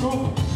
Francisco